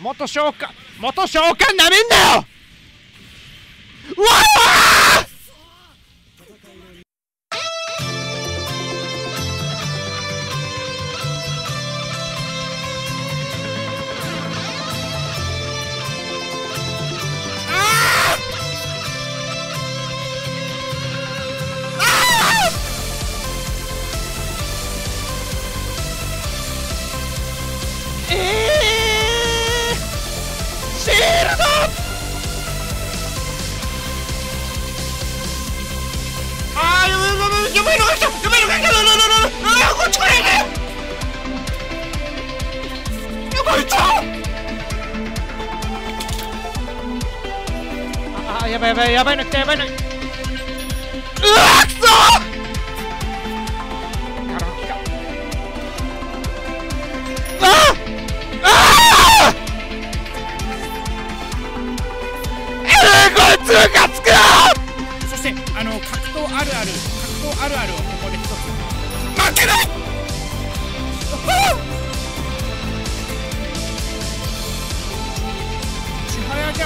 元召喚元召喚なめんなよ！シールド！あーやばいやばいやばいのが来たやばいのが来たうわうわうわうわうわこっち来ないで！やばいった！ああやばいやばいやばいの来たやばいの。うわく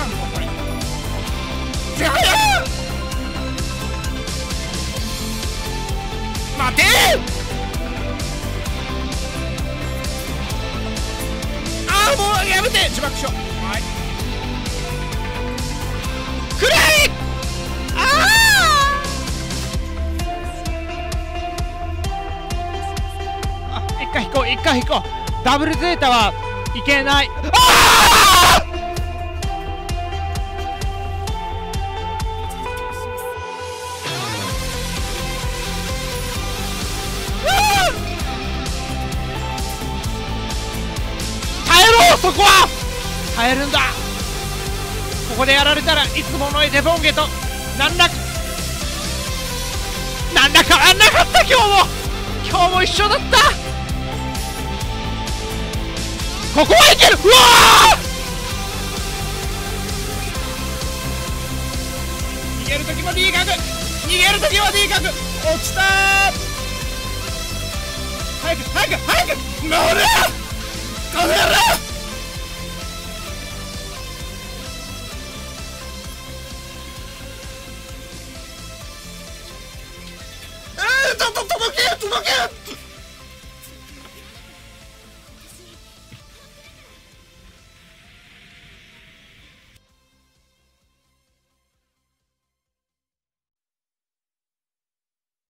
んもこれちはや待て。ああもうやめて。自爆書はいくらいあああ一回引こう一回引こう。ダブルゼータはいけない。ああそこは耐えるんだ。ここでやられたらいつものエデボンゲとなんだかなんだか変わんなかった今日も。今日も一緒だった。ここはいける。うわ逃げる時も D 角逃げる時も D 角落ちた早く早く早く！乗れこの野郎